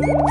Woo!